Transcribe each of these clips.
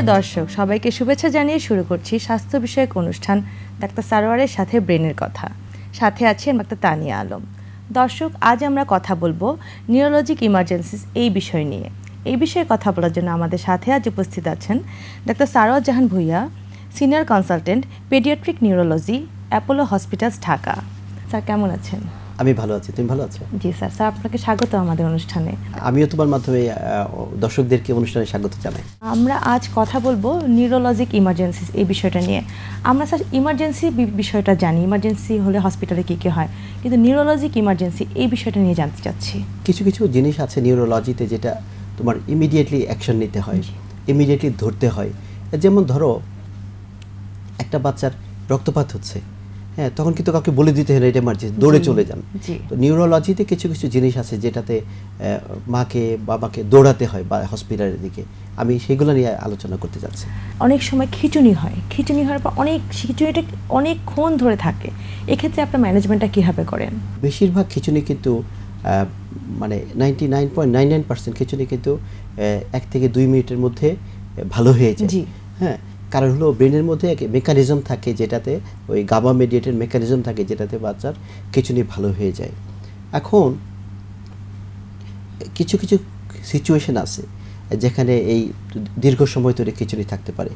সুপ্রিয় দর্শক, সবাইকে শুভেচ্ছা জানিয়ে শুরু করছি স্বাস্থ্য বিষয়ক অনুষ্ঠান ডাক্তার সারোয়ারের সাথে ব্রেনের কথা। সাথে আছেন ডাক্তার তানিয়া আলম। দর্শক, আজ আমরা কথা বলব নিউরোলজিক ইমার্জেন্সিস এই বিষয় নিয়ে। এই বিষয়ে কথা বলার জন্য আমাদের সাথে আজ উপস্থিত আছেন doctor Sarwar Jahan Bhuiyan, senior consultant, paediatric neurology, Apollo hospitals, Dhaka. Sir, কেমন আছেন? আমি ভালো আছি তুমি ভালো আছো? জি স্যার স্যার আপনাকে স্বাগত আমাদের অনুষ্ঠানে। আমিও তোমার মাধ্যমে দর্শকদেরকে অনুষ্ঠানে স্বাগত জানাই। আমরা আজ কথা বলব নিউরোলজিক ইমার্জেন্সি এই বিষয়টা নিয়ে। আমরা স্যার ইমার্জেন্সি বিষয়টা জানি ইমার্জেন্সি হলে হসপিটালে কী কী হয়। কিন্তু নিউরোলজিক ইমার্জেন্সি এই বিষয়টা নিয়ে জানতে চাচ্ছি। কিছু কিছু জিনিস আছে নিউরোলজিতে যেটা তোমার ইমিডিয়েটলি অ্যাকশন নিতে হয় ইমিডিয়েটলি ধরতে হয়। যেমন ধরো একটা বাচ্চার রক্তপাত হচ্ছে হ্যাঁ তখন কিন্তু কাউকে বলে দিতে হয় না এটা এমার্জেন্সি দৌড়ে চলে যান। জি। তো নিউরোলজিতে কিছু কিছু জিনিস আছে যেটাতে মাকে বাবাকে দৌড়াতে হয় বা হসপিটালের দিকে। আমি সেগুলো নিয়ে আলোচনা করতে যাচ্ছি। অনেক সময় খিচুনি হয়। খিচুনি হওয়ার পর অনেক খিচুনিটা অনেকক্ষণ ধরে থাকে। এক্ষেত্রে আপনার ম্যানেজমেন্টটা কীভাবে করেন? বেশিরভাগ খিচুনি কিন্তু মানে ninety nine point nine nine percent খিচুনি কিন্তু এক থেকে দুই মিনিটের মধ্যে ভালো হয়ে যায়। জি। হ্যাঁ কারণ হলো ব্রেনের মধ্যে এক মেকানিজম থাকে যেটাতে ওই গাবা মেডিয়েটেড মেকানিজম থাকে যেটাতে বাচ্চার খিচুনি ভালো হয়ে যায়। এখন কিছু কিছু সিচুয়েশন আছে যেখানে এই দীর্ঘ সময় ধরে খিচুনি থাকতে পারে।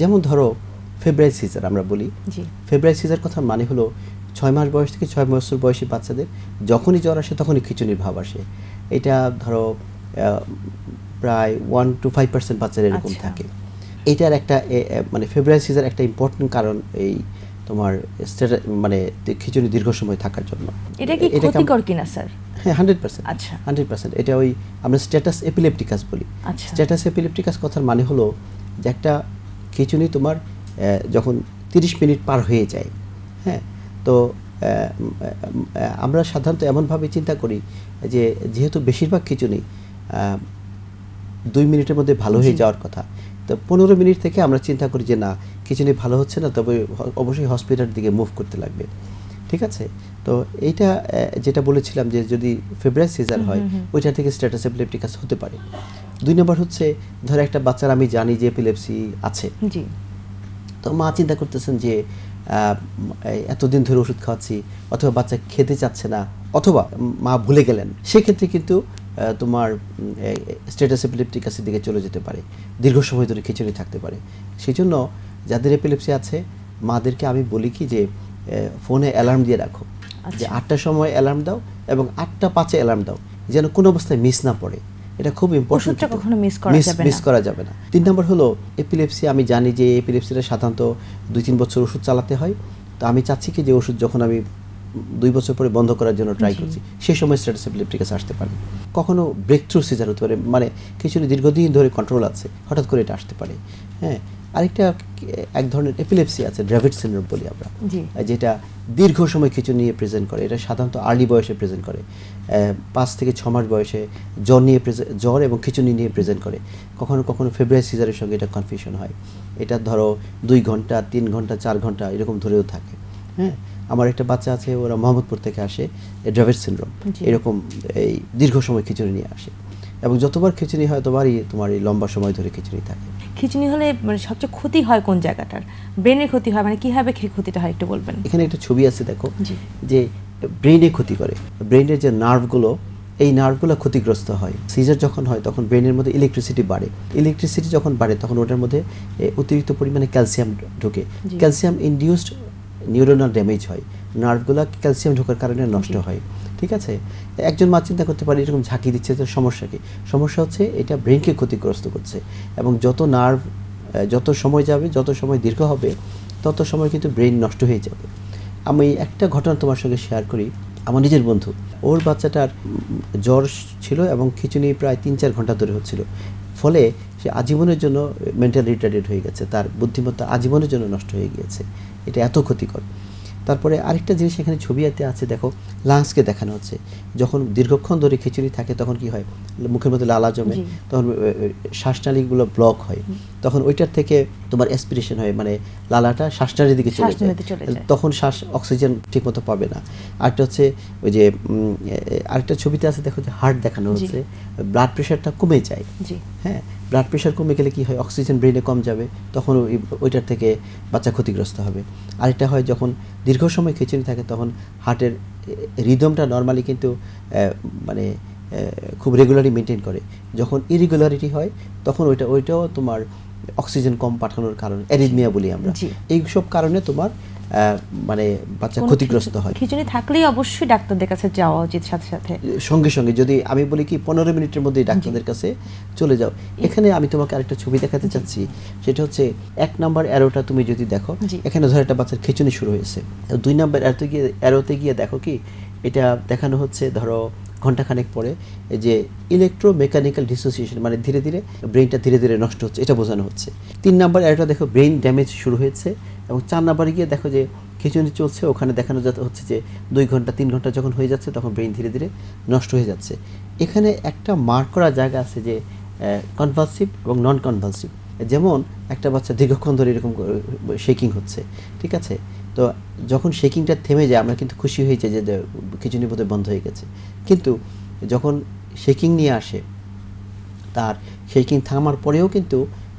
যেমন ধরো ফেব্রুয়ারি সিজার আমরা বলি। ফেব্রুয়ারি সিজার কথা মানে হলো ছয় মাস বয়স থেকে ছয় বছর বয়সী বাচ্চাদের যখনই জ্বর আসে তখনই খিচুনির ভাব আসে। এটা ধরো প্রায় ওয়ান টু ফাইভ পার্সেন্ট বাচ্চার এরকম আচ্ছা। থাকে। এটার একটা মানে ফেব্রুয়ারি সিজার একটা ইম্পর্টেন্ট কারণ এই তোমার মানে খিচুনি দীর্ঘ সময় থাকার জন্য। এটা কি ক্ষতিকর কিনা স্যার? হ্যাঁ হান্ড্রেড পার্সেন্ট আচ্ছা। হান্ড্রেড পার্সেন্ট এটা ওই আমরা স্ট্যাটাস এপিলেপটিকাস বলি। আচ্ছা। স্ট্যাটাস এপিলেপটিকাস কথার মানে হলো যে একটা খিচুনি তোমার যখন তিরিশ মিনিট পার হয়ে যায় হ্যাঁ? তো আমরা সাধারণত এমনভাবে চিন্তা করি যে যেহেতু বেশিরভাগ খিচুনি আহ, দুই মিনিটের মধ্যে ভালো হয়ে যাওয়ার কথা তো পনেরো মিনিট থেকে আমরা চিন্তা করি যে না খিচুনি ভালো হচ্ছে না তবে অবশ্যই হসপিটালের দিকে মুভ করতে লাগবে। ঠিক আছে? তো এইটা যেটা বলেছিলাম যে যদি ফেব্রুয়ারি সিজার হয় ওইটা থেকে স্ট্যাটাস এপিলেপটিকাস হতে পারে। দুই নম্বর হচ্ছে ধর একটা বাচ্চার আমি জানি যে এপিলেপসি আছে। জি। তো মা চিন্তা করতেছেন যে এতদিন ধরে ওষুধ খাওয়াচ্ছি অথবা বাচ্চা খেতে চাচ্ছে না অথবা মা ভুলে গেলেন। সেক্ষেত্রে কিন্তু তোমার স্টেটাস এপিলেপটিক এপিলেপটিকাসের দিকে চলে যেতে পারে দীর্ঘ সময় ধরে খিচুড়ি থাকতে পারে। সেই জন্য যাদের এপিলেপসি আছে মাদেরকে আমি বলি কি যে ফোনে অ্যালার্ম দিয়ে রাখো। যে আচ্ছা। আটটার সময় অ্যালার্ম দাও এবং আটটা পাঁচে অ্যালার্ম দাও যেন কোনো অবস্থায় মিস না পড়ে। এটা খুব ইম্পর্টেন্ট ওষুধটা কখনো miss করা যাবে মিস করা যাবে না। তিন নম্বর হলো এপিলেপসি আমি জানি যে এপিলেপসিটা সাধারণত দুই তিন বছর ওষুধ চালাতে হয়। তো আমি চাচ্ছি কি যে ওষুধ যখন আমি দুই বছর পরে বন্ধ করার জন্য ট্রাই করছি। সেই সময় স্ট্যাটাস এপিলেপটিকাস আসতে পারে। কখনো ব্রেক থ্রু সিজার হতে পারে। মানে কিছু দীর্ঘদিন ধরে কন্ট্রোল আছে। হঠাৎ করে এটা আসতে পারে। হ্যাঁ আরেকটা এক ধরনের এপিলেপসি আছে ড্রাভিড সিন্ড্রোম বলি আমরা। যেটা দীর্ঘ সময় কিছু নিয়ে প্রেজেন্ট করে। এটা সাধারণত আর্লি বয়সে প্রেজেন্ট করে। পাঁচ থেকে ছ মাস বয়সে জ্বর নিয়ে প্রেজেন্ট জ্বর এবং খিচুনি নিয়ে প্রেজেন্ট করে। কখনো কখনো ফেব্রুয়ারি সিজারের সঙ্গে এটা কনফিউশন হয়। এটা ধরো দুই ঘণ্টা তিন ঘণ্টা চার ঘণ্টা এরকম ধরেও থাকে। হ্যাঁ আমার একটা বাচ্চা আছে ওরা মোহাম্মদপুর থেকে আসে ড্রাভেট সিন্ড্রোম। এরকম এই দীর্ঘ সময় খিচুড়ি নিয়ে আসে। এবং যতবার খিচুড়ি হয় ততবারই তোমার এই লম্বা সময় ধরে খিচুড়ি থাকে। খিচুড়ি হলে মানে সবচেয়ে ক্ষতি হয় কোন জায়গাটার? ব্রেনের ক্ষতি হয় মানে কীভাবে ক্ষতিটা হয় একটু বলবেন? এখানে একটা ছবি আছে দেখো। যে ব্রেনে ক্ষতি করে। ব্রেনের যে নার্ভগুলো এই নার্ভগুলো ক্ষতিগ্রস্ত হয়। সিজার যখন হয় তখন ব্রেনের মধ্যে ইলেকট্রিসিটি বাড়ে। ইলেকট্রিসিটি যখন বাড়ে তখন ওটার মধ্যে অতিরিক্ত পরিমাণে ক্যালসিয়াম ঢোকে। ক্যালসিয়াম ইনডিউসড নিউরোনাল ড্যামেজ হয়। নার্ভগুলো ক্যালসিয়াম ঢোকার কারণে নষ্ট হয়। ঠিক আছে? একজন মা চিন্তা করতে পারে, এরকম ঝাঁকি দিচ্ছে তো সমস্যা কি? সমস্যা হচ্ছে, এটা ব্রেনকে ক্ষতিগ্রস্ত করছে এবং যত নার্ভ যত সময় যাবে, যত সময় দীর্ঘ হবে, তত সময় কিন্তু ব্রেন নষ্ট হয়ে যাবে। আমি একটা ঘটনা তোমার সঙ্গে শেয়ার করি। আমার নিজের বন্ধু, ওর বাচ্চাটার জ্বর ছিল এবং খিচুনি প্রায় তিন চার ঘণ্টা ধরে হচ্ছিল। ফলে সে আজীবনের জন্য মেন্টাল রিটার্ডেড হয়ে গেছে, তার বুদ্ধিমত্তা আজীবনের জন্য নষ্ট হয়ে গিয়েছে। এটা এত ক্ষতিকর। তারপরে আরেকটা জিনিস এখানে ছবিতে আছে দেখো লাংসকে দেখানো হচ্ছে। যখন দীর্ঘক্ষণ ধরে খিচুড়ি থাকে তখন কি হয়? মুখের মধ্যে লালা জমে তখন শ্বাসনালীগুলো ব্লক হয়। তখন ওইটার থেকে তোমার অ্যাসপিরেশন হয় মানে লালাটা শ্বাসনালীর দিকে চলে যায়। তখন শ্বাস অক্সিজেন ঠিকমতো পাবে না। আরেকটা হচ্ছে ওই যে আরেকটা ছবিতে আছে দেখো যে হার্ট দেখানো হচ্ছে। ব্লাড প্রেশারটা কমে যায়। হ্যাঁ ব্লাড প্রেশার কমে গেলে কি হয়? অক্সিজেন ব্রেনে কম যাবে। তখন ওই- ওইটার থেকে বাচ্চা ক্ষতিগ্রস্ত হবে। আরেকটা হয় যখন দীর্ঘ সময় খিচুড়ি থাকে তখন হার্টের রিদমটা নর্মালি কিন্তু মানে খুব রেগুলারি মেনটেন করে। যখন ইরেগুলারিটি হয় তখন ওইটা ওইটাও তোমার অক্সিজেন কম পাঠানোর কারণ অ্যারিদমিয়া বলি আমরা। এইসব কারণে তোমার মানে বাচ্চা ক্ষতিগ্রস্ত হয়। খিচুনি থাকলেই অবশ্যই ডাক্তারদের কাছে যাওয়া উচিত সাথে সাথে। সঙ্গে সঙ্গে যদি আমি বলি কি পনেরো মিনিটের মধ্যেই ডাক্তারদের কাছে চলে যাও। এখানে আমি তোমাকে আরেকটা ছবি দেখাতে চাচ্ছি সেটা হচ্ছে এক নাম্বার অ্যারোটা তুমি যদি দেখো এখানে ধরো একটা বাচ্চার খিচুনি শুরু হয়েছে। দুই নাম্বার অ্যারোতে গিয়ে অ্যারোতে গিয়ে দেখো কি এটা দেখানো হচ্ছে ধরো ঘন্টাখানেক পরে এই যে ইলেকট্রো মেকানিক্যাল ডিসোসিয়েশন মানে ধীরে ধীরে ব্রেনটা ধীরে ধীরে নষ্ট হচ্ছে এটা বোঝানো হচ্ছে। তিন নাম্বার অ্যারোটা দেখো ব্রেন ড্যামেজ শুরু হয়েছে এবং চার নাম্বারে গিয়ে দেখো যে খিচুনি চলছে, ওখানে দেখানো যাতে হচ্ছে যে দুই ঘণ্টা, তিন ঘণ্টা যখন হয়ে যাচ্ছে, তখন ব্রেন ধীরে ধীরে নষ্ট হয়ে যাচ্ছে। এখানে একটা মার্ক করা জায়গা আছে যে কনভালসিভ এবং নন কনভালসিভ যেমন একটা বাচ্চা দীর্ঘক্ষণ ধরে এরকম শেকিং হচ্ছে, ঠিক আছে? তো যখন শেকিংটা থেমে যায়, আমরা কিন্তু খুশি হয়েছে যে খিচুনি বোধহয় বন্ধ হয়ে গেছে। কিন্তু যখন শেকিং নিয়ে আসে, তার শেকিং থামার পরেও কিন্তু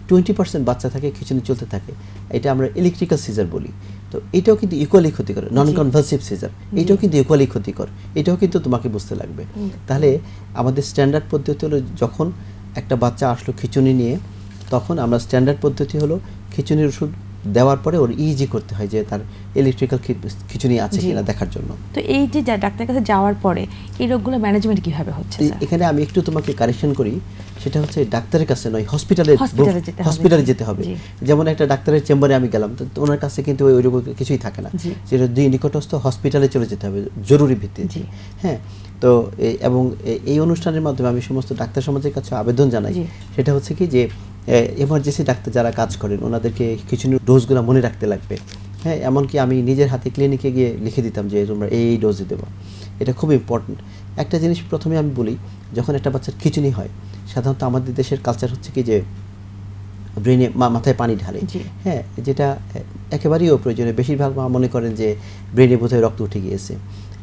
টোয়েন্টি পার্সেন্ট বাচ্চা থাকে খিচুনি চলতে থাকে। এটা আমরা ইলেকট্রিক্যাল সিজার বলি। তো এটাও কিন্তু ইকুয়ালি ক্ষতিকর নন কনভার্সিভ সিজার এটাও কিন্তু ইকুয়ালি ক্ষতিকর। এটাও কিন্তু তোমাকে বুঝতে লাগবে। তাহলে আমাদের স্ট্যান্ডার্ড পদ্ধতি হলো যখন একটা বাচ্চা আসলো খিচুনি নিয়ে তখন আমরা স্ট্যান্ডার্ড পদ্ধতি হলো খিচুনির ওষুধ দেওয়ার পরে ওর ইজি করতে হয় যে তার ইলেকট্রিক্যাল খিচুনি আছে কিনা দেখার জন্য। তো এই যে ডাক্তারের কাছে যাওয়ার পরে এই রোগগুলো ম্যানেজমেন্ট কীভাবে হচ্ছে এখানে আমি একটু তোমাকে কারেকশন করি সেটা হচ্ছে ডাক্তারের কাছে নয় হসপিটালে হসপিটালে যেতে হবে। যেমন একটা ডাক্তারের চেম্বারে আমি গেলাম তো ওনার কাছে কিন্তু ওই রোগ কিছুই থাকে না। যেটা দুই নিকটস্থ হসপিটালে চলে যেতে হবে জরুরি ভিত্তিতে। হ্যাঁ তো এবং এই অনুষ্ঠানের মাধ্যমে আমি সমস্ত ডাক্তার সমাজের কাছে আবেদন জানাই। সেটা হচ্ছে কি যে এমার্জেন্সি ডাক্তার যারা কাজ করেন ওনাদেরকে কিছু ডোজগুলো মনে রাখতে লাগবে। হ্যাঁ এমনকি আমি নিজের হাতে ক্লিনিকে গিয়ে লিখে দিতাম যে তোমরা এই ডোজে দেবো। এটা খুব ইম্পর্ট্যান্ট একটা জিনিস প্রথমে আমি বলি যখন একটা বাচ্চার খিচুনি হয় সাধারণত আমাদের দেশের কালচার হচ্ছে কি যে ব্রেনে মাথায় পানি ঢালে। হ্যাঁ যেটা একেবারেই অপ্রয়োজনীয়। বেশিরভাগ মা মনে করেন যে ব্রেনে বোধহয় রক্ত উঠে গিয়েছে।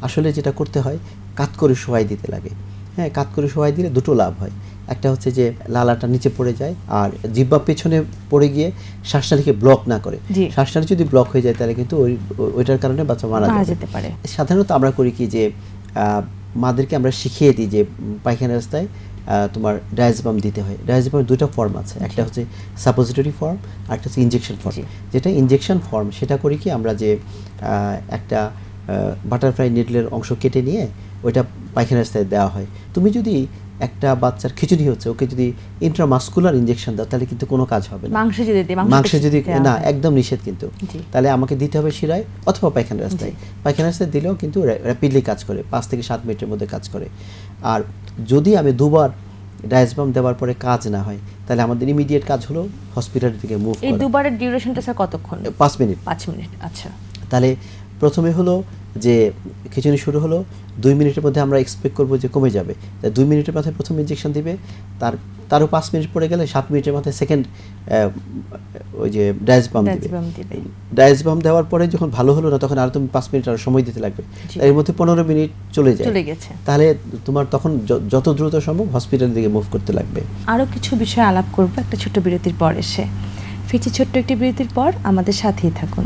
আসলে যেটা করতে হয় কাত করে শোয়াই দিতে লাগে। হ্যাঁ কাত করে শোয়াই দিলে দুটো লাভ হয়। একটা হচ্ছে যে লালাটা নিচে পড়ে যায় আর জিব্বা পেছনে পড়ে গিয়ে শ্বাসনালীকে ব্লক না করে। শ্বাসনালী যদি ব্লক হয়ে যায় তাহলে কিন্তু ওই ওইটার কারণে বাচ্চা মারা যেতে পারে। সাধারণত আমরা করি কি যে মাদেরকে আমরা শিখিয়ে দিই যে পায়খানা রাস্তায় তোমার ডায়াজবাম দিতে হয়। ডায়াজবামের দুটো ফর্ম আছে। একটা হচ্ছে সাপোজিটরি ফর্ম আর একটা হচ্ছে ইনজেকশন ফর্ম যেটা ইঞ্জেকশন ফর্ম সেটা করি কি আমরা যে একটা বাটারফ্লাই নিডলের অংশ কেটে নিয়ে ওইটা পায়খানা রাস্তায় দেওয়া হয়। তুমি যদি একটা বাচ্চার খিচুড়ি হচ্ছে ওকে যদি ইন্ট্রামাস্কুলার ইনজেকশন দাও তাহলে কিন্তু কোনো কাজ হবে না। মাংস যদি মাংসে যদি না একদম নিষেধ কিন্তু। তাহলে আমাকে দিতে হবে শিরায় অথবা পায়খানা রাস্তায়। পায়খানা রাস্তায় দিলেও কিন্তু র্যাপিডলি কাজ করে পাঁচ থেকে সাত মিনিটের মধ্যে কাজ করে। আর যদি আমি দুবার ডায়াজবাম দেওয়ার পরে কাজ না হয় তাহলে আমাদের ইমিডিয়েট কাজ হলো হসপিটালের দিকে মুভ এই দুবারের ডিউরেশনটা স্যার কতক্ষণ? পাঁচ মিনিট। পাঁচ মিনিট আচ্ছা। তাহলে প্রথমে হলো যে খিচুনি শুরু হলো দুই মিনিটের মধ্যে আমরা এক্সপেক্ট করব যে কমে যাবে। তা দুই মিনিটের মাথায় প্রথম ইঞ্জেকশন দিবে তার তারও পাঁচ মিনিট পরে গেলে সাত মিনিটের মাথায় সেকেন্ড ওই যে দিবে। ডায়াজবাম দিবে। ডায়াজবাম দেওয়ার পরে যখন ভালো হলো না তখন আর তুমি পাঁচ মিনিট আর সময় দিতে লাগবে। এর মধ্যে পনেরো মিনিট চলে যায়। চলে গেছে। তাহলে তোমার তখন যত দ্রুত সম্ভব হসপিটালের দিকে মুভ করতে লাগবে। আরও কিছু বিষয় আলাপ করব একটা ছোট্ট বিরতির পর এসে। ফিরছি ছোট্ট একটি বিরতির পর আমাদের সাথেই থাকুন।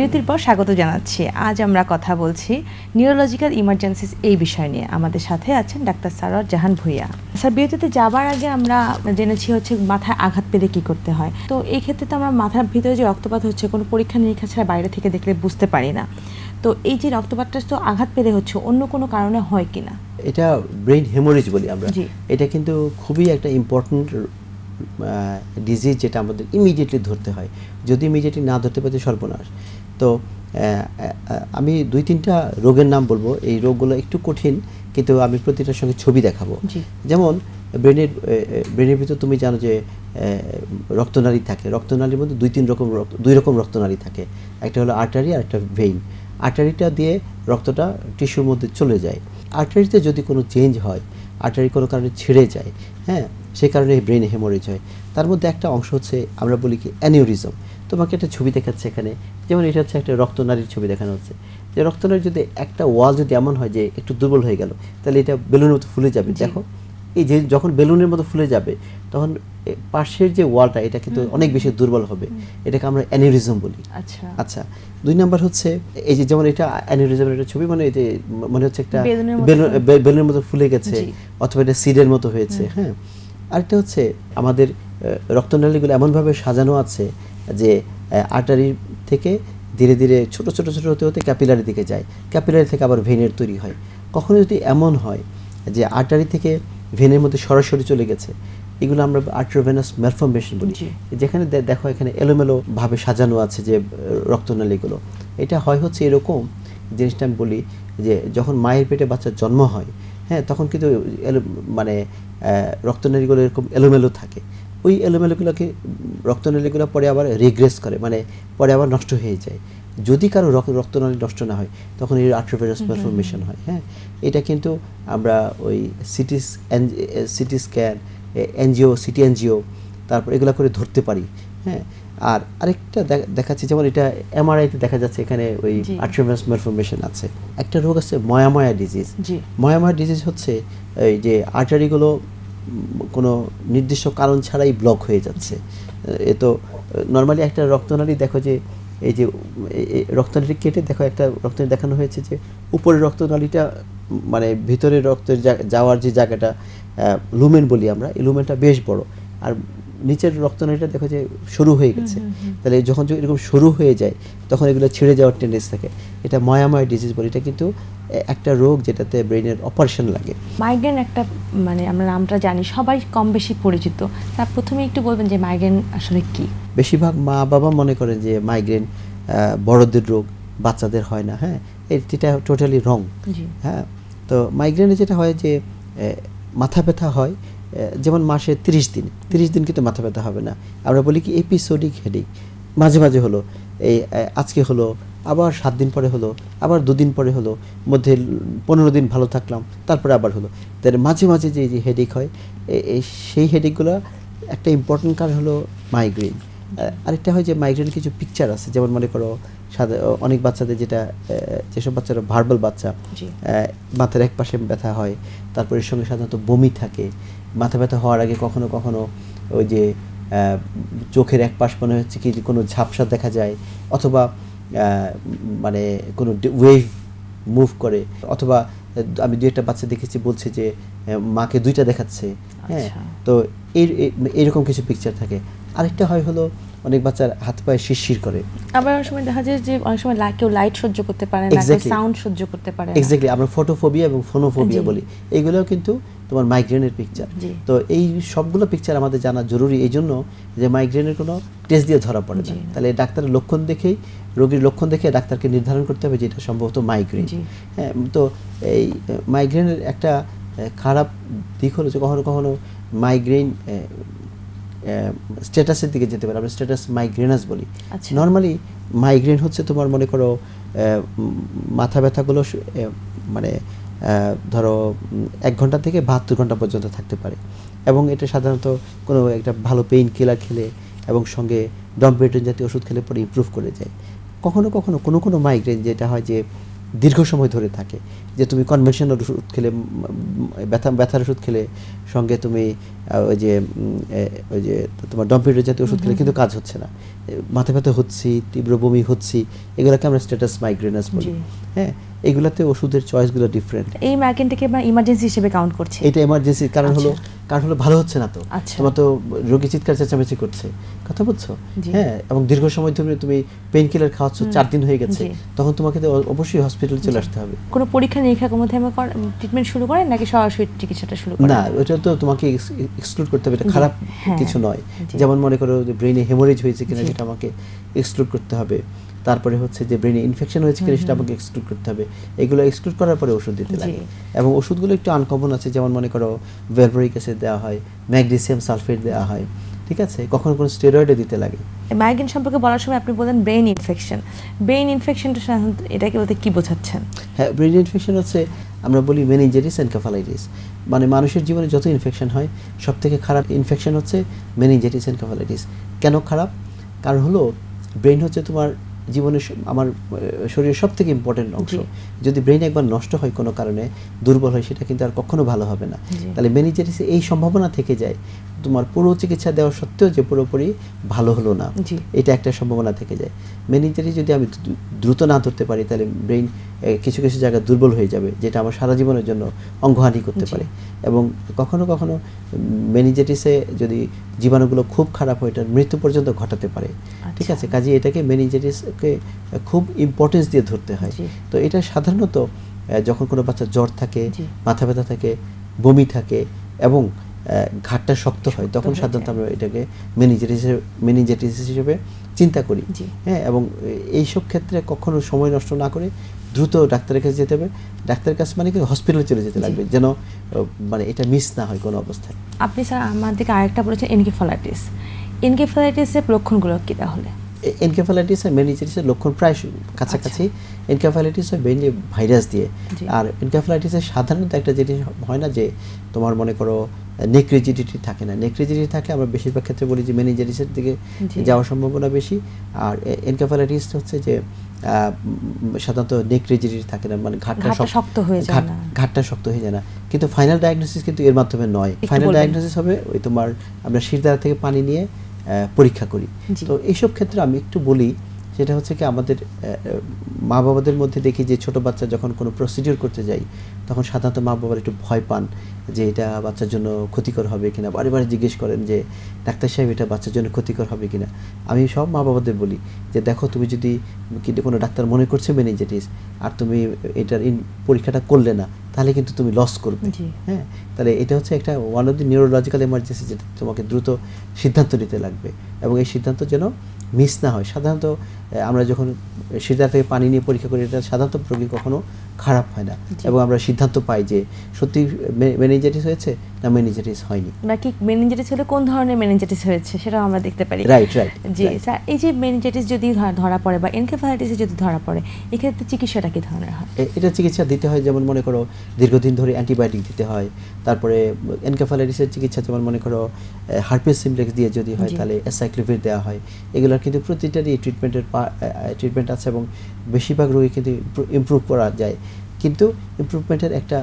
বিরতির পর স্বাগত জানাচ্ছি। আজ আমরা কথা বলছি নিউরোলজিক্যাল ইমার্জেন্সিস এই বিষয় নিয়ে। আমাদের সাথে আছেন ডাক্তার সারোয়ার জাহান ভুইয়া। স্যার বিরতিতে যাবার আগে আমরা জেনেছি হচ্ছে মাথায় আঘাত পেলে কি করতে হয়। তো এই ক্ষেত্রে তো আমরা মাথার ভিতরে যে রক্তপাত হচ্ছে কোনো পরীক্ষা নিরীক্ষা ছাড়া বাইরে থেকে দেখলে বুঝতে পারি না। তো এই যে রক্তপাতটা তো আঘাত পেলে হচ্ছে অন্য কোনো কারণে হয় কিনা এটা ব্রেন হেমোরেজ বলি আমরা। এটা কিন্তু খুবই একটা ইম্পর্ট্যান্ট ডিজিজ যেটা আমাদের ইমিডিয়েটলি ধরতে হয়। যদি ইমিডিয়েটলি না ধরতে পারি সর্বনাশ। তো আমি দুই তিনটা রোগের নাম বলব। এই রোগগুলো একটু কঠিন কিন্তু আমি প্রতিটার সঙ্গে ছবি দেখাবো। যেমন ব্রেনের ব্রেনের ভিতর তুমি জানো যে রক্তনালী থাকে। রক্তনালীর মধ্যে দুই তিন রকম দুই রকম রক্তনালী থাকে। একটা হলো আর্টারি আর একটা ভেইন। আর্টারিটা দিয়ে রক্তটা টিস্যুর মধ্যে চলে যায়। আর্টারিতে যদি কোনো চেঞ্জ হয় আর্টারি কোনো কারণে ছিঁড়ে যায় হ্যাঁ? সেই কারণে ব্রেন হেমোরেজ হয়। তার মধ্যে একটা অংশ হচ্ছে আমরা বলি কি অ্যানিউরিজম তোমাকে একটা ছবি দেখাচ্ছে এখানে। যেমন এটা হচ্ছে একটা রক্তনালীর ছবি দেখানো হচ্ছে। যে রক্তনালীর যদি একটা ওয়াল যদি এমন হয় যে একটু দুর্বল হয়ে গেল তাহলে এটা বেলুনের মতো ফুলে যাবে। দেখো এই যে যখন বেলুনের মতো ফুলে যাবে তখন পাশের যে ওয়ালটা এটা কিন্তু অনেক বেশি দুর্বল হবে। এটাকে আমরা অ্যানিউরিজম বলি। আচ্ছা। আচ্ছা দুই নাম্বার হচ্ছে এই যে যেমন এটা অ্যানিউরিজমের একটা ছবি মানে এই যে মনে হচ্ছে একটা বেলুনের মতো ফুলে। গেছে অথবা এটা সিডের মতো হয়েছে হ্যাঁ। আরেকটা হচ্ছে আমাদের রক্তনালীগুলো এমনভাবে সাজানো আছে যে আর্টারি থেকে ধীরে ধীরে ছোট ছোট ছোট হতে হতে ক্যাপিলারি দিকে যায়। ক্যাপিলারি থেকে আবার ভেনের তৈরি হয়। কখনো যদি এমন হয় যে আর্টারি থেকে ভেনের মধ্যে সরাসরি চলে গেছে এগুলো আমরা আর্ট্রোভেনাস ম্যালফরমেশন বলি। যেখানে দেখো এখানে এলোমেলো ভাবে সাজানো আছে যে রক্তনালীগুলো। এটা হয় হচ্ছে এরকম জিনিসটা আমি বলি যে যখন মায়ের পেটে বাচ্চার জন্ম হয় হ্যাঁ তখন কিন্তু এলো- মানে রক্তনালীগুলো এরকম এলোমেলো থাকে। ওই এলোমেলোগুলোকে রক্তনালীগুলো পরে আবার রিগ্রেস করে মানে পরে আবার নষ্ট হয়ে যায়। যদি কারও রক্ত রক্তনালী নষ্ট না হয় তখন এই আর্ট্রোভেনাস ম্যালফরমেশন হয় হ্যাঁ? এটা কিন্তু আমরা ওই CT CT scan angio CT angio তারপর এগুলো করে ধরতে পারি হ্যাঁ? আর আরেকটা দেখ- দেখাচ্ছি যেমন এটা এমআরআইতে দেখা যাচ্ছে এখানে ওই জি। পারফরমেশন আছে। একটা রোগ আছে ময়াময়া ডিজিজ ময়াময়া ডিজিজ হচ্ছে এই যে আর্টারিগুলো কোনো নির্দিষ্ট কারণ ছাড়াই ব্লক হয়ে যাচ্ছে। এ তো নর্মালি একটা রক্তনালী দেখো যে, এই যে রক্তনালী কেটে দেখো একটা রক্তনালী দেখানো হয়েছে যে, উপরের রক্তনালীটা মানে ভিতরে রক্তের যাওয়ার যে জায়গাটা লুমেন বলি আমরা, এই লুমেনটা বেশ বড়। আর নিচের রক্তনালীটা দেখো যে শুরু হয়ে গেছে। তাহলে যখন যখন এরকম শুরু হয়ে যায় তখন এগুলো ছিঁড়ে যাওয়ার টেন্ডেন্সি থাকে। এটা ময়াময় ডিজিজ বলি। এটা কিন্তু একটা রোগ যেটাতে ব্রেনের অপারেশন লাগে। মাইগ্রেন একটা মানে আমরা নামটা জানি সবাই কম বেশি পরিচিত। তার প্রথমে একটু বলবেন যে মাইগ্রেন আসলে কি? বেশিরভাগ মা বাবা মনে করেন যে মাইগ্রেন বড়দের রোগ বাচ্চাদের হয় না হ্যাঁ? এটা টোটালি রং হ্যাঁ? তো মাইগ্রেনে যেটা হয় যে মাথা ব্যথা হয় যেমন মাসে তিরিশ দিন তিরিশ দিন কিন্তু মাথা ব্যথা হবে না। আমরা বলি কি এপিসোডিক হেডেক মাঝে মাঝে হলো এই আজকে হলো আবার সাত দিন পরে হলো আবার দুদিন পরে হলো মধ্যে পনেরো দিন ভালো থাকলাম তারপরে আবার হলো। তাহলে মাঝে মাঝে যে যে হেডেক হয় এই সেই হেডেকগুলো একটা ইম্পর্টেন্ট কারণ হলো মাইগ্রেন আরেকটা হয় যে মাইগ্রেন কিছু পিকচার আছে যেমন মনে করো অনেক বাচ্চাদের যেটা যেসব বাচ্চারা ভার্বাল বাচ্চা মাথার এক পাশে ব্যথা হয় তারপর এর সঙ্গে সাধারণত বমি থাকে মাথা ব্যথা হওয়ার আগে কখনো কখনো ওই যে চোখের এক পাশ মনে হচ্ছে কি কোনো ঝাপসা দেখা যায় অথবা মানে কোনো ওয়েভ মুভ করে অথবা আমি দু একটা বাচ্চা দেখেছি বলছে যে মাকে দুইটা দেখাচ্ছে হ্যাঁ আচ্ছা। তো এর এই- এরকম কিছু পিকচার থাকে আরেকটা হয় হলো অনেক বাচ্চার হাত পায়ে শিরশির করে। আবার অনেক সময় দেখা যায় যে অনেক সময় কেউ লাইট সহ্য করতে পারে না কেউ সাউন্ড সহ্য করতে পারে না। এক্স্যাক্টলি আমরা ফটোফোবিয়া এবং ফোনোফোবিয়া। বলি। এইগুলোও কিন্তু তোমার মাইগ্রেনের পিকচার তো এই সবগুলো পিকচার আমাদের জানা জরুরি এই জন্য যে মাইগ্রেনের কোনো টেস্ট দিয়ে ধরা পড়ে না। তাহলে ডাক্তারের লক্ষণ দেখেই রোগীর লক্ষণ দেখে ডাক্তারকে নির্ধারণ করতে হবে যে এটা সম্ভবত মাইগ্রেন হ্যাঁ তো এই মাইগ্রেনের একটা খারাপ দিক হলো যে কখনো কখনো মাইগ্রেন স্ট্যাটাসের দিকে যেতে পারে। আমরা স্ট্যাটাস মাইগ্রেনাস বলি। আচ্ছা। নর্মালি মাইগ্রেন হচ্ছে তোমার মনে করো মাথা ব্যথাগুলো মানে ধরো এক ঘণ্টা থেকে বাহাত্তর ঘণ্টা পর্যন্ত থাকতে পারে। এবং এটা সাধারণত কোনো একটা ভালো পেইন কিলার খেলে এবং সঙ্গে ডমপেটন জাতীয় ওষুধ খেলে পরে ইমপ্রুভ করে যায়। কখনো কখনো কোনো কোনো মাইগ্রেন যেটা হয় যে দীর্ঘ সময় ধরে থাকে যে তুমি কনভেনশনাল ওষুধ খেলে ব্যথা ব্যথার ওষুধ খেলে সঙ্গে তুমি ওই যে ওই যে তোমার ডম্পিউটার জাতীয় ওষুধ খেলে কিন্তু কাজ হচ্ছে না। মাথা ব্যথা হচ্ছি তীব্র বমি হচ্ছি এগুলোকে আমরা স্ট্যাটাস মাইগ্রেনাস বলি। হ্যাঁ? এগুলাতে ওষুধের চয়েসগুলো ডিফারেন্ট এই মাইগ্রেনটাকে আমরা ইমার্জেন্সি হিসেবে কাউন্ট করছি। এটা এমার্জেন্সি কারণ হলো কারণ হলো ভালো হচ্ছে না তো। আচ্ছা। তোমার তো রোগী চিৎকার চেঁচামেচি করছে। কথা বলছো জি। হ্যাঁ এবং দীর্ঘ সময় ধরে তুমি পেইন কিলার খাওয়াচ্ছ চার দিন হয়ে গেছে। তখন তোমাকে অবশ্যই হসপিটালে চলে আসতে হবে। কোনো পরীক্ষা নিরীক্ষার মাধ্যমে ট্রিটমেন্ট শুরু করেন নাকি সরাসরি চিকিৎসাটা শুরু করেন? না ওটা তো তোমাকে এক্সক্লুড করতে হবে। এটা খারাপ হ্যাঁ, কিছু নয়। যেমন মনে করো ব্রেনে হেমোরেজ হয়েছে কিনা। সেটা আমাকে এক্সক্লুড করতে হবে। তারপরে হচ্ছে যে ব্রেনে ইনফেকশন হয়েছে কিনা সেটা আমাকে এক্সক্লুড করতে হবে। এগুলো এক্সক্লুড করার পরে ওষুধ দিতে লাগে। এবং ওষুধগুলো একটু আনকমন আছে যেমন মনে করো ভেলভরিক অ্যাসিড দেওয়া হয় ম্যাগনেসিয়াম সালফেট দেওয়া হয় ঠিক আছে? কখনো কোনো স্টেরয়েডে দিতে লাগে। মাইগ্রেন সম্পর্কে বলার সময় আপনি বলেন ব্রেন ইনফেকশন ব্রেন ইনফেকশনটা সাধারণত এটাকে বলতে কি বোঝাচ্ছেন? হ্যাঁ ব্রেন ইনফেকশন হচ্ছে আমরা বলি মেনিনজাইটিস এনকাফালাইটিস মানে মানুষের জীবনে যত ইনফেকশন হয় সব থেকে খারাপ ইনফেকশন হচ্ছে মেনিনজাইটিস এনকাফালাইটিস কেন খারাপ? কারণ হলো ব্রেন হচ্ছে তোমার জীবনের স- আমার শরীরের সব থেকে ইম্পর্টেন্ট অংশ যদি ব্রেন একবার নষ্ট হয় কোনো কারণে দুর্বল হয় সেটা কিন্তু আর কখনো ভালো হবে না। তাহলে মেনিজেটিসে এই সম্ভাবনা থেকে যায় তোমার পুরো চিকিৎসা দেওয়া সত্ত্বেও যে পুরোপুরি ভালো হলো না। এটা একটা সম্ভাবনা থেকে যায়। মেনিজেটিস যদি আমি দ্রুত না ধরতে পারি তাহলে ব্রেন কিছু কিছু জায়গা দুর্বল হয়ে যাবে যেটা আমার সারা জীবনের জন্য অঙ্গহানি করতে পারে। এবং কখনো কখনো মেনিজেটিসে যদি জীবাণুগুলো খুব খারাপ হয় এটা মৃত্যু পর্যন্ত ঘটাতে পারে। ঠিক আচ্ছা। আছে? কাজে এটাকে মেনিজেটিসকে খুব ইম্পর্টেন্স দিয়ে ধরতে হয়। তো এটা সাধারণত যখন কোনো বাচ্চার জ্বর থাকে মাথা ব্যথা থাকে বমি থাকে এবং ঘাটটা শক্ত হয় তখন সাধারণত আমরা এটাকে মেনিজেটিস মেনিজেটিস হিসেবে চিন্তা করি। হ্যাঁ এবং এইসব ক্ষেত্রে কখনো সময় নষ্ট না করে দ্রুত ডাক্তারের কাছে যেতে হবে। ডাক্তারের কাছে মানে কি? হসপিটালে চলে যেতে লাগবে যেন মানে এটা মিস না হয় কোনো অবস্থায়। আপনি স্যার আমাদেরকে আরেকটা বলেছেন এনকেফালাইটিস এনকেফালাইটিসের লক্ষণগুলো কি তাহলে? এনকেফালাইটিস আর মেনিজেটিসের লক্ষণ প্রায় কাছাকাছি। এনকেফালাইটিস হয় মেনলি ভাইরাস দিয়ে। আচ্ছা। আর এনকেফালাইটিসের সাধারণত একটা জিনিস হয় না যে তোমার মনে করো নেক্রিজিডিটি থাকে না। নেক্রিজিডিটি থাকলে আমরা বেশিরভাগ ক্ষেত্রে বলি যে মেনিজেটিসের দিকে যাওয়ার সম্ভাবনা বেশি। আর এনকেফালাইটিস হচ্ছে যে সাধারণত নেক্রিজিডিটি থাকে না মানে ঘাটটা শক্ত- হয়ে যায় না। ঘাটটা শক্ত হয়ে যায় না। কিন্তু ফাইনাল ডায়াগনোসিস কিন্তু এর মাধ্যমে নয়। ফাইনাল ডায়াগনোসিস হবে ওই তোমার আমরা শিরদাঁড়া থেকে পানি নিয়ে পরীক্ষা করি। তো এইসব ক্ষেত্রে আমি একটু বলি সেটা হচ্ছে কি আমাদের মা বাবাদের মধ্যে দেখি যে ছোট বাচ্চা যখন কোনো প্রসিডিওর করতে যাই, তখন সাধারণত মা বাবার একটু ভয় পান যে এটা বাচ্চার জন্য ক্ষতিকর হবে কিনা। বারে বারে জিজ্ঞেস করেন যে, ডাক্তার সাহেব, এটা বাচ্চার জন্য ক্ষতিকর হবে কিনা? আমি সব মা বাবাদের বলি যে, দেখো, তুমি যদি কিন্তু কোনো ডাক্তার মনে করছে মেনিজেটিস আর তুমি এটার পরীক্ষাটা করলে না তাহলে কিন্তু তুমি লস করবে। হ্যাঁ? তাহলে এটা হচ্ছে একটা one of the neurological emergency যেটা তোমাকে দ্রুত সিদ্ধান্ত নিতে লাগবে। এবং এই সিদ্ধান্ত যেন মিস না হয়। সাধারণত আমরা যখন সিদ্ধান্ত থেকে পানি নিয়ে পরীক্ষা করি এটা সাধারণত রোগী কখনো খারাপ হয় না। এবং আমরা সিদ্ধান্ত পাই যে সত্যি মেনিজাইটিস হয়েছে না মেনিজাইটিস হয়নি। বা কি মেনিনজাইটিস হলে কোন ধরনের মেনিনজাইটিস হয়েছে সেটাও আমরা দেখতে পারি। রাইট right, জি স্যার এই যে মেনিনজাইটিস যদি ধরা- ধরা পড়ে বা এনকেফালাইটিস যদি ধরা পড়ে এক্ষেত্রে চিকিৎসাটা কি ধরনের হয়? এটা চিকিৎসা দিতে হয় যেমন মনে করো দীর্ঘদিন ধরে অ্যান্টিবায়োটিক দিতে হয় তারপরে এনকেফালাইটিসের চিকিৎসা যেমন মনে করো হার্পিস সিমপ্লেক্স দিয়ে যদি হয় তাহলে অ্যাসাইক্লোভির দেওয়া হয় এগুলোর কিন্তু প্রতিটারই ট্রিটমেন্টের ট্রিটমেন্ট আছে এবং বেশিরভাগ রোগী কিন্তু ইমপ্রুভ করা যায়। কিন্তু ইমপ্রুভমেন্টের একটা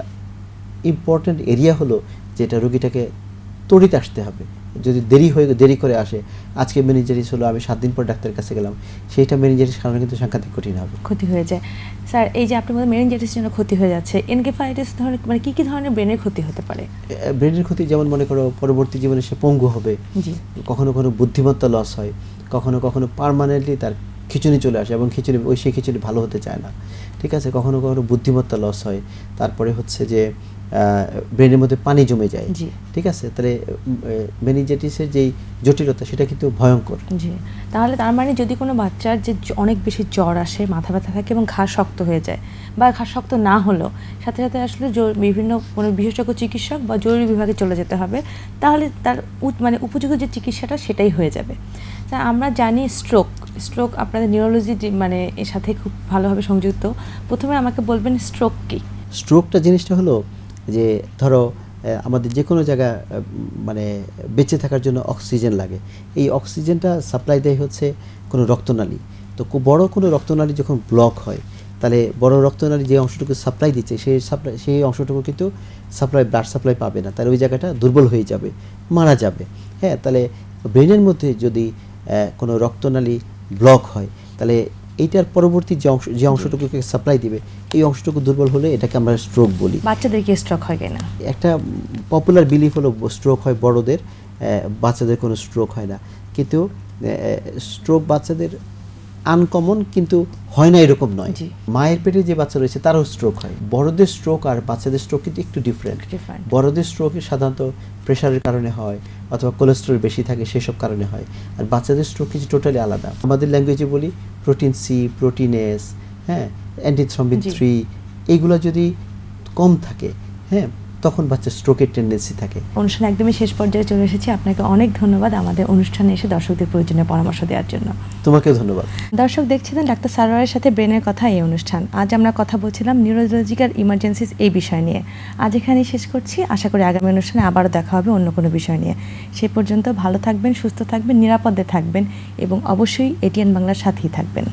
ইম্পর্ট্যান্ট এরিয়া হলো যেটা রোগীটাকে তড়িৎ আসতে হবে। যদি দেরি হয়ে দেরি করে আসে আজকে মেনিজারিস হলো আমি সাত দিন পর ডাক্তারের কাছে গেলাম সেইটা মেনিজারিস কারণে কিন্তু সাংঘাতিক কঠিন হবে। ক্ষতি হয়ে যায়। স্যার এই যে আপনি বলেন মেনিনজাইটিস জন্য ক্ষতি হয়ে যাচ্ছে এনকেফালাইটিস ধরনের মানে কি কি ধরনের ব্রেনের ক্ষতি হতে পারে? ব্রেনের ক্ষতি যেমন মনে করো পরবর্তী জীবনে সে পঙ্গু হবে জি। কখনো কখনো বুদ্ধিমত্তা লস হয় কখনো কখনো পার্মানেন্টলি তার খিচুনি চলে আসে এবং খিচুড়ি ওই সেই খিচুড়ি ভালো হতে চায় না। ঠিক আছে? কখনো কখনো বুদ্ধিমত্তা লস হয়। তারপরে হচ্ছে যে ব্রেনের মধ্যে পানি জমে যায়। ঠিক আছে? তাহলে মেনিজেটিসের যেই জটিলতা সেটা কিন্তু ভয়ঙ্কর। জি। তাহলে তার মানে যদি কোনো বাচ্চার যে অনেক বেশি জ্বর আসে মাথা ব্যথা থাকে এবং ঘা শক্ত হয়ে যায় বা ঘা শক্ত না হলেও সাথে সাথে আসলে বিভিন্ন কোনো বিশেষজ্ঞ চিকিৎসক বা জরুরি বিভাগে চলে যেতে হবে তাহলে তার মানে উপযুক্ত যে চিকিৎসাটা সেটাই হয়ে যাবে। তা আমরা জানি স্ট্রোক স্ট্রোক আপনাদের নিউরোলজি মানে এর সাথে খুব ভালোভাবে সংযুক্ত। প্রথমে আমাকে বলবেন স্ট্রোক কি? স্ট্রোকটা জিনিসটা হলো যে, ধরো আমাদের যে কোনো জায়গা মানে বেঁচে থাকার জন্য অক্সিজেন লাগে। এই অক্সিজেনটা সাপ্লাই দেয় হচ্ছে কোনো রক্তনালী। তো বড় কোনো রক্তনালী যখন ব্লক হয়, তাহলে বড় রক্তনালী যে অংশটুকু সাপ্লাই দিচ্ছে সেই সাপ্লাই সেই অংশটুকু কিন্তু সাপ্লাই ব্লাড সাপ্লাই পাবে না। তাহলে ওই জায়গাটা দুর্বল হয়ে যাবে, মারা যাবে। হ্যাঁ তাহলে ব্রেনের মধ্যে যদি কোনো রক্তনালী ব্লক হয় তাহলে এইটার পরবর্তী যে অংশ যে অংশটুকুকে সাপ্লাই দিবে এই অংশটুকু দুর্বল হলে এটাকে আমরা স্ট্রোক বলি। বাচ্চাদেরকে স্ট্রোক হয় কেন? একটা পপুলার বিলিফ হলো স্ট্রোক হয় বড়দের বাচ্চাদের কোনো স্ট্রোক হয় না। কিন্তু স্ট্রোক বাচ্চাদের আনকমন কিন্তু হয় না এরকম নয়। মায়ের পেটে যে বাচ্চা রয়েছে তারও স্ট্রোক হয়। বড়দের স্ট্রোক আর বাচ্চাদের স্ট্রোক কিন্তু একটু ডিফারেন্ট. বড়দের স্ট্রোকে সাধারণত প্রেশারের কারণে হয় অথবা কোলেস্ট্রল বেশি থাকে সেসব কারণে হয়। আর বাচ্চাদের স্ট্রোক কিছু টোটালি আলাদা। আমাদের ল্যাঙ্গুয়েজে বলি প্রোটিন সি প্রোটিন এস হ্যাঁ অ্যান্টিথ্রম্বিন থ্রি এইগুলো যদি কম থাকে হ্যাঁ তখন বাচ্চার স্ট্রোকের টেন্ডেন্সি থাকে। অনুষ্ঠান একদমই শেষ পর্যায়ে চলে এসেছি। আপনাকে অনেক ধন্যবাদ আমাদের অনুষ্ঠানে এসে দর্শকদের প্রয়োজনীয় পরামর্শ দেওয়ার জন্য। তোমাকেও ধন্যবাদ। দর্শক দেখছিলেন ডাক্তার সারোয়ারের সাথে ব্রেনের কথা এই অনুষ্ঠান। আজ আমরা কথা বলছিলাম নিউরোলজিক্যাল ইমার্জেন্সিস এই বিষয় নিয়ে। আজ এখানেই শেষ করছি। আশা করি আগামী অনুষ্ঠানে আবারও দেখা হবে অন্য কোনো বিষয় নিয়ে। সেই পর্যন্ত ভালো থাকবেন সুস্থ থাকবেন নিরাপদে থাকবেন এবং অবশ্যই এটিএন বাংলার সাথেই থাকবেন।